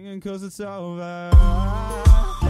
singing cause it's over.